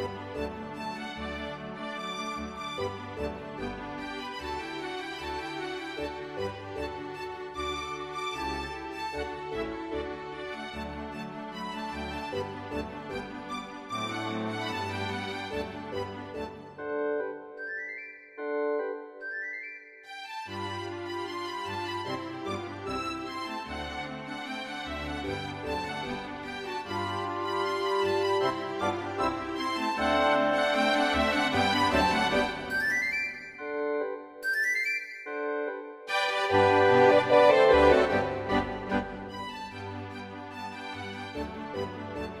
Música Música